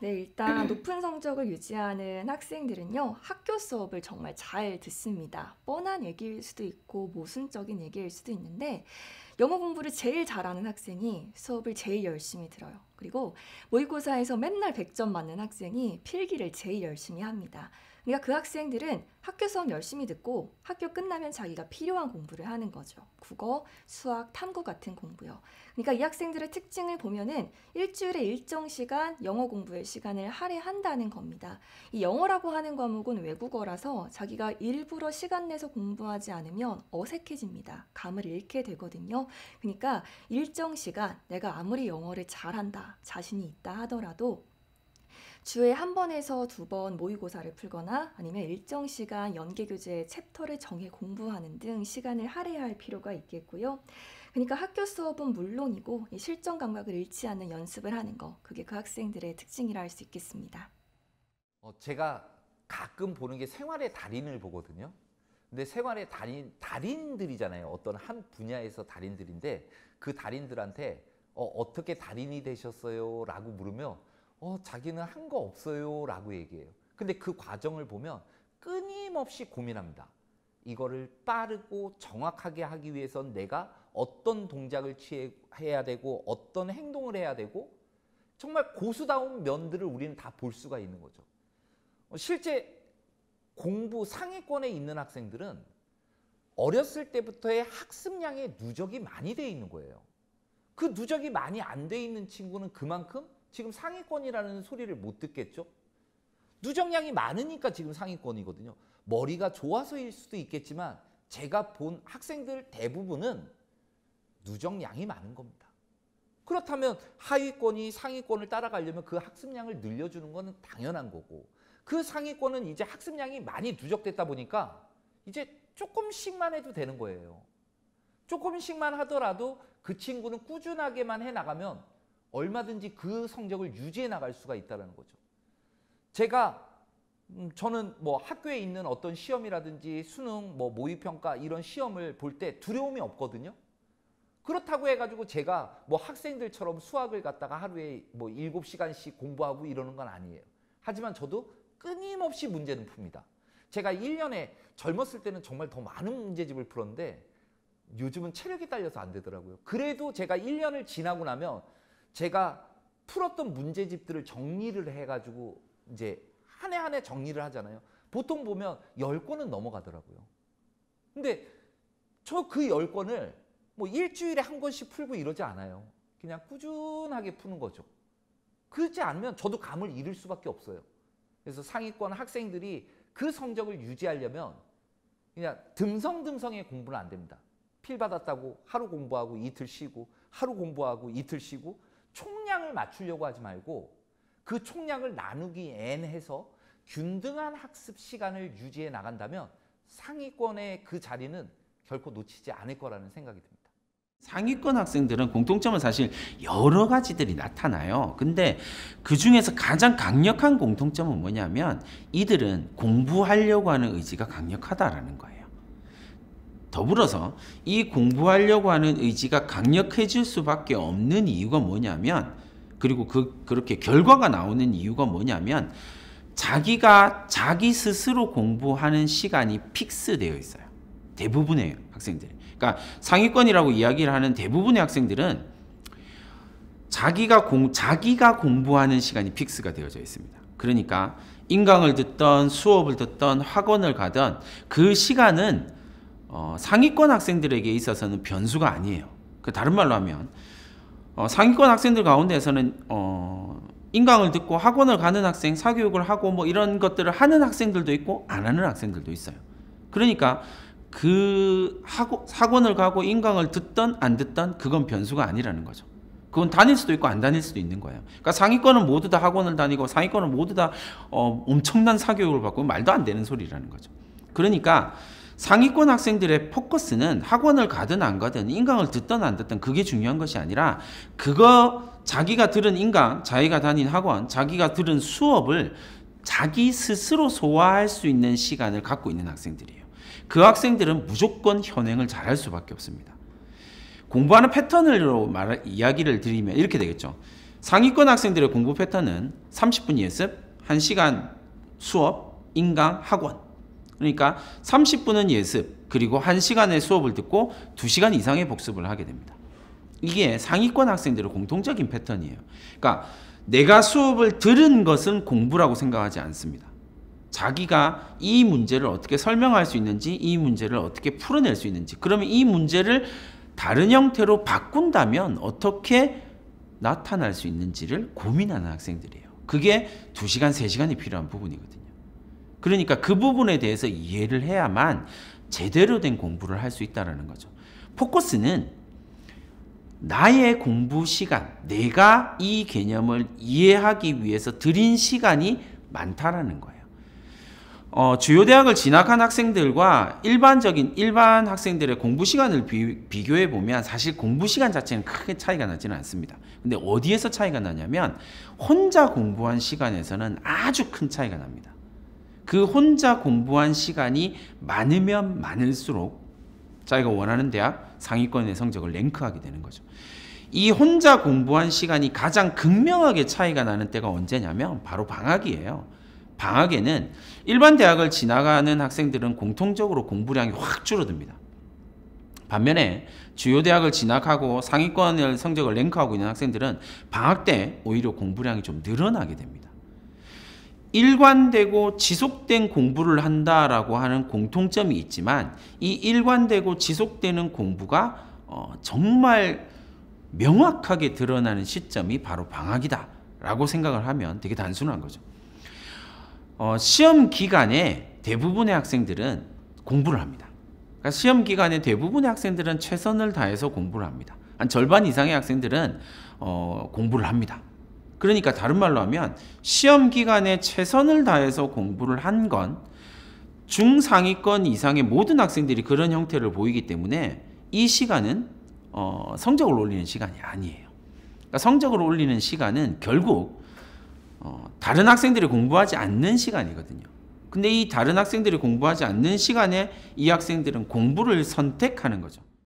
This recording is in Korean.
네, 일단 높은 성적을 유지하는 학생들은요, 학교 수업을 정말 잘 듣습니다. 뻔한 얘기일 수도 있고, 모순적인 얘기일 수도 있는데, 영어 공부를 제일 잘하는 학생이 수업을 제일 열심히 들어요. 그리고 모의고사에서 맨날 100점 맞는 학생이 필기를 제일 열심히 합니다. 그러니까 그 학생들은 학교 수업 열심히 듣고 학교 끝나면 자기가 필요한 공부를 하는 거죠. 국어, 수학, 탐구 같은 공부요. 그러니까 이 학생들의 특징을 보면은 일주일에 일정 시간 영어 공부의 시간을 할애한다는 겁니다. 이 영어라고 하는 과목은 외국어라서 자기가 일부러 시간 내서 공부하지 않으면 어색해집니다. 감을 잃게 되거든요. 그러니까 일정 시간 내가 아무리 영어를 잘한다, 자신이 있다 하더라도 주에 한 번에서 두 번 모의고사를 풀거나 아니면 일정 시간 연계 교재 챕터를 정해 공부하는 등 시간을 할애할 필요가 있겠고요. 그러니까 학교 수업은 물론이고 이 실전 감각을 잃지 않는 연습을 하는 거 그게 그 학생들의 특징이라 할 수 있겠습니다. 어, 제가 가끔 보는 게 생활의 달인을 보거든요. 근데 생활의 달인, 달인들이잖아요. 어떤 한 분야에서 달인들인데 그 달인들한테 어, 어떻게 달인이 되셨어요? 라고 물으면 어, 자기는 한 거 없어요. 라고 얘기해요. 근데 그 과정을 보면 끊임없이 고민합니다. 이거를 빠르고 정확하게 하기 위해선 내가 어떤 동작을 취해야 되고 어떤 행동을 해야 되고 정말 고수다운 면들을 우리는 다 볼 수가 있는 거죠. 어, 실제 공부 상위권에 있는 학생들은 어렸을 때부터의 학습량의 누적이 많이 돼 있는 거예요. 그 누적이 많이 안 돼 있는 친구는 그만큼 지금 상위권이라는 소리를 못 듣겠죠? 누적량이 많으니까 지금 상위권이거든요. 머리가 좋아서일 수도 있겠지만 제가 본 학생들 대부분은 누적량이 많은 겁니다. 그렇다면 하위권이 상위권을 따라가려면 그 학습량을 늘려주는 것은 당연한 거고 그 상위권은 이제 학습량이 많이 누적됐다 보니까 이제 조금씩만 해도 되는 거예요. 조금씩만 하더라도 그 친구는 꾸준하게만 해나가면 얼마든지 그 성적을 유지해 나갈 수가 있다는 거죠. 제가 음, 저는 뭐 학교에 있는 어떤 시험이라든지 수능, 뭐 모의평가 이런 시험을 볼 때 두려움이 없거든요. 그렇다고 해가지고 제가 뭐 학생들처럼 수학을 갖다가 하루에 뭐 7시간씩 공부하고 이러는 건 아니에요. 하지만 저도 끊임없이 문제는 풉니다. 제가 1년에 젊었을 때는 정말 더 많은 문제집을 풀었는데 요즘은 체력이 딸려서 안 되더라고요. 그래도 제가 1년을 지나고 나면 제가 풀었던 문제집들을 정리를 해가지고 이제 한 해 한 해 정리를 하잖아요. 보통 보면 10권은 넘어가더라고요. 근데 저 그 10권을 뭐 일주일에 한 권씩 풀고 이러지 않아요. 그냥 꾸준하게 푸는 거죠. 그렇지 않으면 저도 감을 잃을 수밖에 없어요. 그래서 상위권 학생들이 그 성적을 유지하려면 그냥 듬성듬성의 공부는 안 됩니다. 필 받았다고 하루 공부하고 이틀 쉬고 하루 공부하고 이틀 쉬고 총량을 맞추려고 하지 말고 그 총량을 나누기 n 해서 균등한 학습 시간을 유지해 나간다면 상위권의 그 자리는 결코 놓치지 않을 거라는 생각이 듭니다. 상위권 학생들은 공통점은 사실 여러 가지들이 나타나요. 근데 그 중에서 가장 강력한 공통점은 뭐냐면 이들은 공부하려고 하는 의지가 강력하다라는 거예요. 더불어서 이 공부하려고 하는 의지가 강력해질 수밖에 없는 이유가 뭐냐면 그리고 그 그렇게 결과가 나오는 이유가 뭐냐면 자기가 자기 스스로 공부하는 시간이 픽스되어 있어요. 대부분의 학생들이. 그러니까 상위권이라고 이야기를 하는 대부분의 학생들은 자기가 공 자기가 공부하는 시간이 픽스가 되어져 있습니다. 그러니까 인강을 듣던 수업을 듣던 학원을 가던 그 시간은 어, 상위권 학생들에게 있어서는 변수가 아니에요. 그 다른 말로 하면 어, 상위권 학생들 가운데에서는 어, 인강을 듣고 학원을 가는 학생, 사교육을 하고 뭐 이런 것들을 하는 학생들도 있고 안 하는 학생들도 있어요. 그러니까 그 학원, 학원을 가고 인강을 듣던 안 듣던 그건 변수가 아니라는 거죠. 그건 다닐 수도 있고 안 다닐 수도 있는 거예요. 그러니까 상위권은 모두 다 학원을 다니고 상위권은 모두 다 어, 엄청난 사교육을 받고 말도 안 되는 소리라는 거죠. 그러니까 상위권 학생들의 포커스는 학원을 가든 안 가든 인강을 듣든 안 듣든 그게 중요한 것이 아니라 그거 자기가 들은 인강, 자기가 다닌 학원, 자기가 들은 수업을 자기 스스로 소화할 수 있는 시간을 갖고 있는 학생들이에요. 그 학생들은 무조건 현행을 잘할 수밖에 없습니다. 공부하는 패턴으로 말 이야기를 드리면 이렇게 되겠죠. 상위권 학생들의 공부 패턴은 30분 예습, 1시간 수업, 인강, 학원. 그러니까 30분은 예습, 그리고 1시간의 수업을 듣고 2시간 이상의 복습을 하게 됩니다. 이게 상위권 학생들의 공통적인 패턴이에요. 그러니까 내가 수업을 들은 것은 공부라고 생각하지 않습니다. 자기가 이 문제를 어떻게 설명할 수 있는지, 이 문제를 어떻게 풀어낼 수 있는지, 그러면 이 문제를 다른 형태로 바꾼다면 어떻게 나타날 수 있는지를 고민하는 학생들이에요. 그게 2시간, 3시간이 필요한 부분이거든요. 그러니까 그 부분에 대해서 이해를 해야만 제대로 된 공부를 할 수 있다는 거죠. 포커스는 나의 공부 시간, 내가 이 개념을 이해하기 위해서 들인 시간이 많다라는 거예요. 어, 주요 대학을 진학한 학생들과 일반적인 일반 학생들의 공부 시간을 비, 교해 보면 사실 공부 시간 자체는 크게 차이가 나지는 않습니다. 근데 어디에서 차이가 나냐면 혼자 공부한 시간에서는 아주 큰 차이가 납니다. 그 혼자 공부한 시간이 많으면 많을수록 자기가 원하는 대학 상위권의 성적을 랭크하게 되는 거죠. 이 혼자 공부한 시간이 가장 극명하게 차이가 나는 때가 언제냐면 바로 방학이에요. 방학에는 일반 대학을 지나가는 학생들은 공통적으로 공부량이 확 줄어듭니다. 반면에 주요 대학을 진학하고 상위권의 성적을 랭크하고 있는 학생들은 방학 때 오히려 공부량이 좀 늘어나게 됩니다. 일관되고 지속된 공부를 한다라고 하는 공통점이 있지만 이 일관되고 지속되는 공부가 어, 정말 명확하게 드러나는 시점이 바로 방학이다라고 생각을 하면 되게 단순한 거죠. 어, 시험 기간에 대부분의 학생들은 공부를 합니다. 그러니까 시험 기간에 대부분의 학생들은 최선을 다해서 공부를 합니다. 한 절반 이상의 학생들은 어, 공부를 합니다. 그러니까 다른 말로 하면 시험 기간에 최선을 다해서 공부를 한 건 중상위권 이상의 모든 학생들이 그런 형태를 보이기 때문에 이 시간은 어, 성적을 올리는 시간이 아니에요. 그러니까 성적을 올리는 시간은 결국 어, 다른 학생들이 공부하지 않는 시간이거든요. 근데 이 다른 학생들이 공부하지 않는 시간에 이 학생들은 공부를 선택하는 거죠.